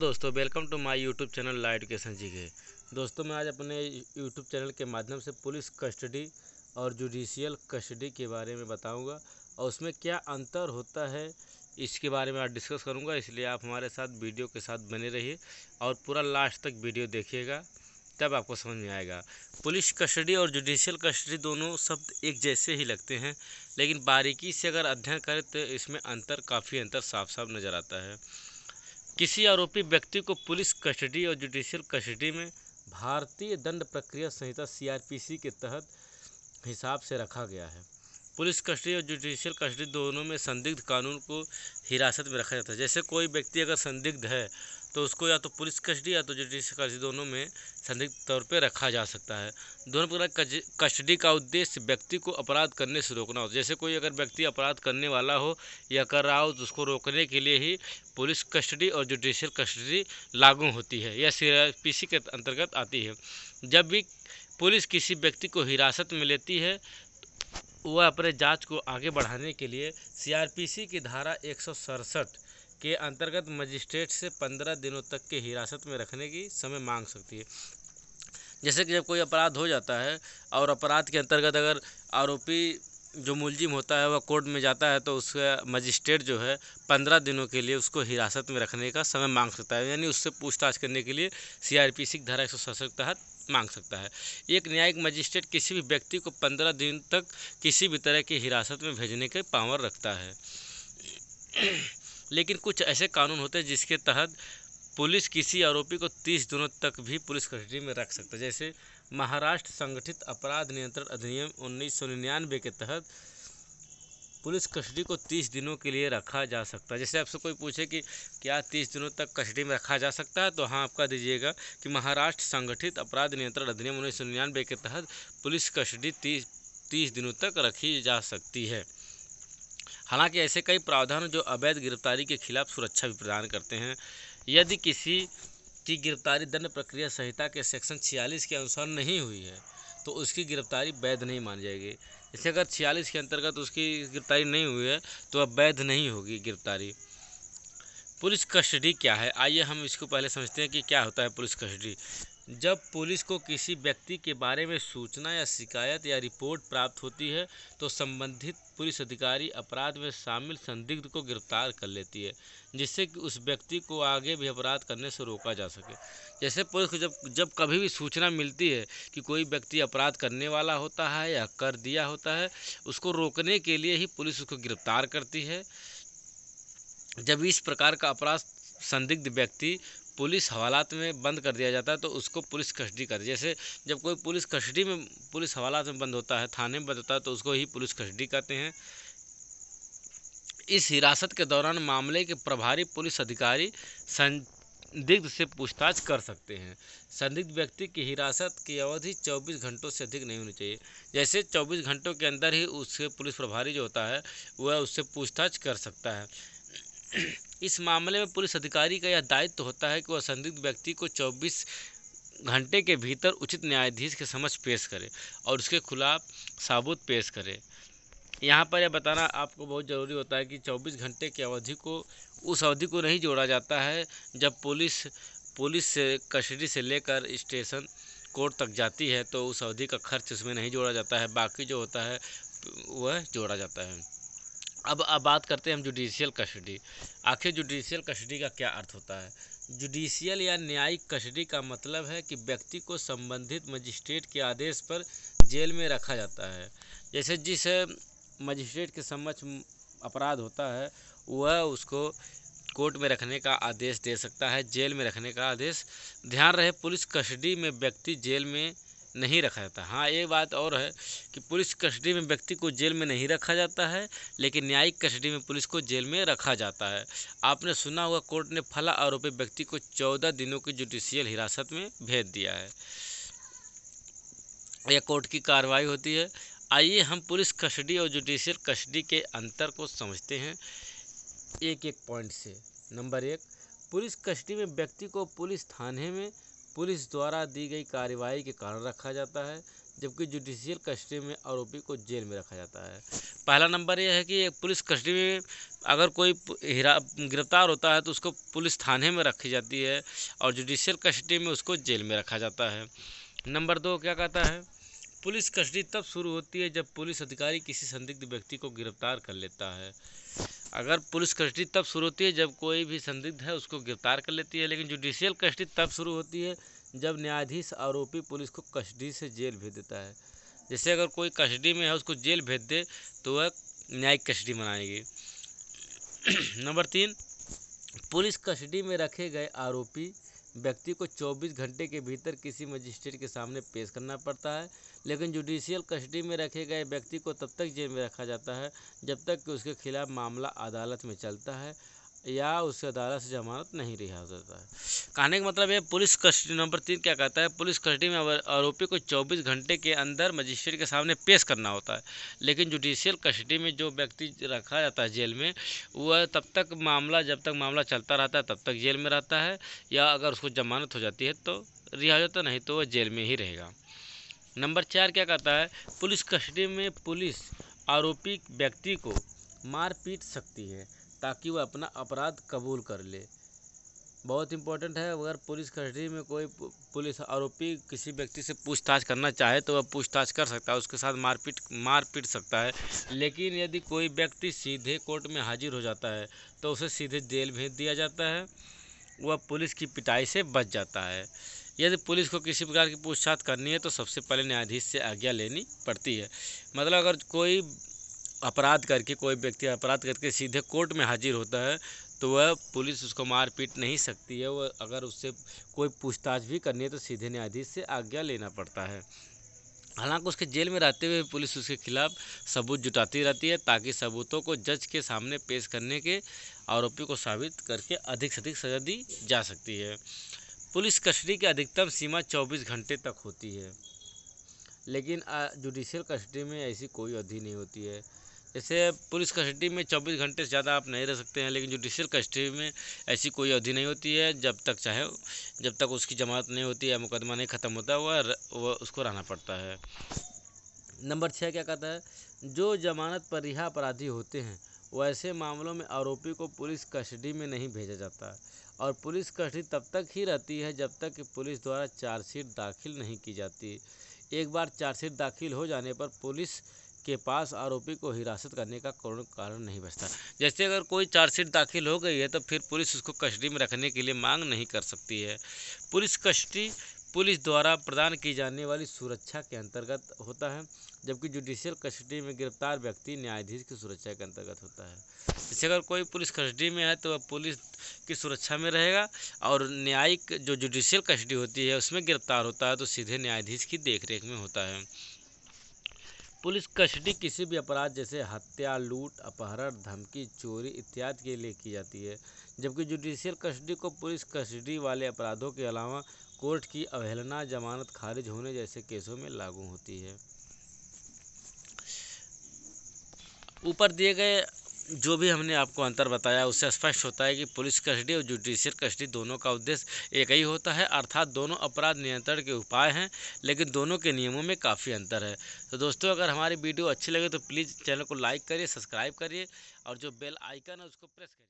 दोस्तों welcome to my YouTube channel law education जी के दोस्तों, मैं आज अपने यूट्यूब चैनल के माध्यम से पुलिस कस्टडी और जुडिशियल कस्टडी के बारे में बताऊँगा और उसमें क्या अंतर होता है, इसके बारे में आज डिस्कस करूँगा। इसलिए आप हमारे साथ वीडियो के साथ बने रहिए और पूरा लास्ट तक वीडियो देखिएगा, तब आपको समझ में आएगा। पुलिस कस्टडी और जुडिशियल कस्टडी दोनों शब्द एक जैसे ही लगते हैं, लेकिन बारीकी से अगर अध्ययन करें तो इसमें अंतर, काफ़ी अंतर साफ़ साफ़ नज़र आता है। किसी आरोपी व्यक्ति को पुलिस कस्टडी और जुडिशियल कस्टडी में भारतीय दंड प्रक्रिया संहिता सीआरपीसी के तहत हिसाब से रखा गया है। पुलिस कस्टडी और जुडिशियल कस्टडी दोनों में संदिग्ध कानून को हिरासत में रखा जाता है। जैसे कोई व्यक्ति अगर संदिग्ध है तो उसको या तो पुलिस कस्टडी या तो जुडिशियल कस्टडी दोनों में संदिग्ध तौर पर रखा जा सकता है। दोनों प्रकार कस्टडी का उद्देश्य व्यक्ति को अपराध करने से रोकना हो। जैसे कोई अगर व्यक्ति अपराध करने वाला हो या कर रहा हो तो उसको रोकने के लिए ही पुलिस कस्टडी और जुडिशियल कस्टडी लागू होती है यह सी के अंतर्गत आती है। जब भी पुलिस किसी व्यक्ति को हिरासत में लेती है, वह अपने जाँच को आगे बढ़ाने के लिए सीआरपीसी की धारा एक सौ सड़सठ के अंतर्गत मजिस्ट्रेट से पंद्रह दिनों तक के हिरासत में रखने की समय मांग सकती है। जैसे कि जब कोई अपराध हो जाता है और अपराध के अंतर्गत अगर आरोपी जो मुलजिम होता है, वह कोर्ट में जाता है तो उसका मजिस्ट्रेट जो है पंद्रह दिनों के लिए उसको हिरासत में रखने का समय मांग सकता है। यानी उससे पूछताछ करने के लिए सी आर सीआरपीसी की धारा एक के तहत मांग सकता है। एक न्यायिक मजिस्ट्रेट किसी भी व्यक्ति को पंद्रह दिन तक किसी भी तरह की हिरासत में भेजने के पावर रखता है। लेकिन कुछ ऐसे कानून होते हैं जिसके तहत पुलिस किसी आरोपी को तीस दिनों तक भी पुलिस कस्टडी में रख सकता है। जैसे महाराष्ट्र संगठित अपराध नियंत्रण अधिनियम उन्नीस सौ निन्यानवे के तहत पुलिस कस्टडी को तीस दिनों के लिए रखा जा सकता है। जैसे आपसे कोई पूछे कि क्या तीस दिनों तक कस्टडी में रखा जा सकता है तो हाँ आपका दीजिएगा कि महाराष्ट्र संगठित अपराध नियंत्रण अधिनियम उन्नीस सौ निन्यानवे के तहत पुलिस कस्टडी तीस तीस दिनों तक रखी जा सकती है। हालाँकि ऐसे कई प्रावधान जो अवैध गिरफ्तारी के खिलाफ सुरक्षा भी प्रदान करते हैं। यदि किसी की गिरफ्तारी दंड प्रक्रिया संहिता के सेक्शन छियालीस के अनुसार नहीं हुई है तो उसकी गिरफ्तारी वैध नहीं मानी जाएगी। जैसे अगर छियालीस के अंतर्गत उसकी गिरफ्तारी नहीं हुई है तो अब वैध नहीं होगी गिरफ्तारी। पुलिस कस्टडी क्या है? आइए हम इसको पहले समझते हैं कि क्या होता है पुलिस कस्टडी। जब पुलिस को किसी व्यक्ति के बारे में सूचना या शिकायत या रिपोर्ट प्राप्त होती है तो संबंधित पुलिस अधिकारी अपराध में शामिल संदिग्ध को गिरफ़्तार कर लेती है, जिससे कि उस व्यक्ति को आगे भी अपराध करने से रोका जा सके। जैसे पुलिस को जब जब कभी भी सूचना मिलती है कि कोई व्यक्ति अपराध करने वाला होता है या कर दिया होता है, उसको रोकने के लिए ही पुलिस उसको गिरफ़्तार करती है। जब इस प्रकार का अपराध संदिग्ध व्यक्ति पुलिस हवालात में बंद कर दिया जाता है तो उसको पुलिस कस्टडी कर जैसे जब कोई पुलिस कस्टडी में, पुलिस हवालात में बंद होता है, थाने में बंद होता है तो उसको ही पुलिस कस्टडी कहते हैं। इस हिरासत के दौरान मामले के प्रभारी पुलिस अधिकारी संदिग्ध से पूछताछ कर सकते हैं। संदिग्ध व्यक्ति की हिरासत की अवधि 24 घंटों से अधिक नहीं होनी चाहिए। जैसे 24 घंटों के अंदर ही उसके पुलिस प्रभारी जो होता है, वह उससे पूछताछ कर सकता है। इस मामले में पुलिस अधिकारी का यह दायित्व तो होता है कि वह संदिग्ध व्यक्ति को 24 घंटे के भीतर उचित न्यायाधीश के समक्ष पेश करे और उसके खिलाफ साबुत पेश करे। यहाँ पर यह बताना आपको बहुत ज़रूरी होता है कि 24 घंटे की अवधि को, उस अवधि को नहीं जोड़ा जाता है जब पुलिस पुलिस से, कस्टडी से लेकर स्टेशन कोर्ट तक जाती है तो उस अवधि का खर्च उसमें नहीं जोड़ा जाता है, बाकी जो होता है, वह जोड़ा जाता है। अब अब बात करते हैं हम जुडिशियल कस्टडी आखिर जुडिशियल कस्टडी का क्या अर्थ होता है? जुडिशियल या न्यायिक कस्टडी का मतलब है कि व्यक्ति को संबंधित मजिस्ट्रेट के आदेश पर जेल में रखा जाता है। जैसे जिस मजिस्ट्रेट के समक्ष अपराध होता है, वह उसको कोर्ट में रखने का आदेश दे सकता है, जेल में रखने का आदेश। ध्यान रहे, पुलिस कस्टडी में व्यक्ति जेल में नहीं रखा जाता। हाँ एक बात और है कि पुलिस कस्टडी में व्यक्ति को जेल में नहीं रखा जाता है, लेकिन न्यायिक कस्टडी में पुलिस को जेल में रखा जाता है। आपने सुना हुआ कोर्ट ने फला आरोपी व्यक्ति को चौदह दिनों की जुडिशियल हिरासत में भेज दिया है। यह कोर्ट की कार्रवाई होती है। आइए हम पुलिस कस्टडी और जुडिशियल कस्टडी के अंतर को समझते हैं। एक एक पॉइंट से। नंबर एक, पुलिस कस्टडी में व्यक्ति को पुलिस थाने में पुलिस द्वारा दी गई कार्रवाई के कारण रखा जाता है, जबकि जुडिशियल कस्टडी में आरोपी को जेल में रखा जाता है। पहला नंबर यह है कि पुलिस कस्टडी में अगर कोई हिरा गिरफ़्तार होता है तो उसको पुलिस थाने में रखी जाती है और जुडिशियल कस्टडी में उसको जेल में रखा जाता है। नंबर दो क्या कहता है? पुलिस कस्टडी तब शुरू होती है जब पुलिस अधिकारी किसी संदिग्ध व्यक्ति को गिरफ़्तार कर लेता है। अगर पुलिस कस्टडी तब शुरू होती है जब कोई भी संदिग्ध है, उसको गिरफ़्तार कर लेती है, लेकिन जुडिशियल कस्टडी तब शुरू होती है जब न्यायाधीश आरोपी पुलिस को कस्टडी से जेल भेज देता है। जैसे अगर कोई कस्टडी में है, उसको जेल भेज दे तो वह न्यायिक कस्टडी मनाएगी। नंबर तीन, पुलिस कस्टडी में रखे गए आरोपी व्यक्ति को 24 घंटे के भीतर किसी मजिस्ट्रेट के सामने पेश करना पड़ता है, लेकिन जुडिशियल कस्टडी में रखे गए व्यक्ति को तब तक जेल में रखा जाता है जब तक कि उसके खिलाफ मामला अदालत में चलता है। या उससे अदालत से जमानत नहीं रिहा होता है। कहने का मतलब है, पुलिस कस्टडी नंबर तीन क्या कहता है, पुलिस कस्टडी में आरोपी को 24 घंटे के अंदर मजिस्ट्रेट के सामने पेश करना होता है। लेकिन जुडिशियल कस्टडी में जो व्यक्ति रखा जाता है जेल में, वह तब तक मामला, जब तक मामला चलता रहता है, तब तक जेल में रहता है, या अगर उसको जमानत हो जाती है तो रिहा हो जाता नहीं तो वह जेल में ही रहेगा। नंबर चार क्या कहता है, पुलिस कस्टडी में पुलिस आरोपी व्यक्ति को मार पीट सकती है। ताकि वह अपना अपराध कबूल कर ले। बहुत इंपॉर्टेंट है, अगर पुलिस कस्टडी में कोई पुलिस आरोपी किसी व्यक्ति से पूछताछ करना चाहे तो वह पूछताछ कर सकता है, उसके साथ मारपीट मार पीट सकता है। लेकिन यदि कोई व्यक्ति सीधे कोर्ट में हाजिर हो जाता है तो उसे सीधे जेल भेज दिया जाता है, वह पुलिस की पिटाई से बच जाता है। यदि पुलिस को किसी प्रकार की पूछताछ करनी है तो सबसे पहले न्यायाधीश से आज्ञा लेनी पड़ती है। मतलब अगर कोई अपराध करके, कोई व्यक्ति अपराध करके सीधे कोर्ट में हाजिर होता है तो वह पुलिस उसको मार पीट नहीं सकती है। वह अगर उससे कोई पूछताछ भी करनी है तो सीधे न्यायाधीश से आज्ञा लेना पड़ता है। हालाँकि उसके जेल में रहते हुए पुलिस उसके खिलाफ सबूत जुटाती रहती है, ताकि सबूतों को जज के सामने पेश करने के आरोपी को साबित करके अधिक से अधिक सजा दी जा सकती है। पुलिस कस्टडी की अधिकतम सीमा 24 घंटे तक होती है, लेकिन जुडिशियल कस्टडी में ऐसी कोई अवधि नहीं होती है। जैसे पुलिस कस्टडी में 24 घंटे से ज़्यादा आप नहीं रह सकते हैं, लेकिन जुडिशियल कस्टडी में ऐसी कोई अवधि नहीं होती है, जब तक चाहे, जब तक उसकी जमानत नहीं होती या मुकदमा नहीं ख़त्म होता, वह वह उसको रहना पड़ता है। नंबर छः क्या कहता है? जो जमानत पर रिहा अपराधी होते हैं वैसे मामलों में आरोपी को पुलिस कस्टडी में नहीं भेजा जाता और पुलिस कस्टडी तब तक ही रहती है जब तक कि पुलिस द्वारा चार्जशीट दाखिल नहीं की जाती। एक बार चार्जशीट दाखिल हो जाने पर पुलिस के पास आरोपी को हिरासत करने का कोई कारण नहीं बचता। जैसे अगर कोई चार्जशीट दाखिल हो गई है तो फिर पुलिस उसको कस्टडी में रखने के लिए मांग नहीं कर सकती है। पुलिस कस्टडी पुलिस द्वारा प्रदान की जाने वाली सुरक्षा के अंतर्गत होता है, जबकि जुडिशियल कस्टडी में गिरफ़्तार व्यक्ति न्यायाधीश की सुरक्षा के अंतर्गत होता है। जैसे अगर कोई पुलिस कस्टडी में है तो वह पुलिस की सुरक्षा में रहेगा और न्यायिक जो जुडिशियल कस्टडी होती है, उसमें गिरफ़्तार होता है तो सीधे न्यायाधीश की देखरेख में होता है। पुलिस कस्टडी किसी भी अपराध, जैसे हत्या, लूट, अपहरण, धमकी, चोरी इत्यादि के लिए की जाती है। जबकि जुडिशियल कस्टडी को पुलिस कस्टडी वाले अपराधों के अलावा कोर्ट की अवहेलना, जमानत खारिज होने जैसे केसों में लागू होती है। ऊपर दिए गए जो भी हमने आपको अंतर बताया, उससे स्पष्ट होता है कि पुलिस कस्टडी और जुडिशियल कस्टडी दोनों का उद्देश्य एक ही होता है, अर्थात दोनों अपराध नियंत्रण के उपाय हैं, लेकिन दोनों के नियमों में काफ़ी अंतर है। तो दोस्तों, अगर हमारी वीडियो अच्छी लगे तो प्लीज़ चैनल को लाइक करिए, सब्सक्राइब करिए, और जो बेल आइकन है उसको प्रेस करिए।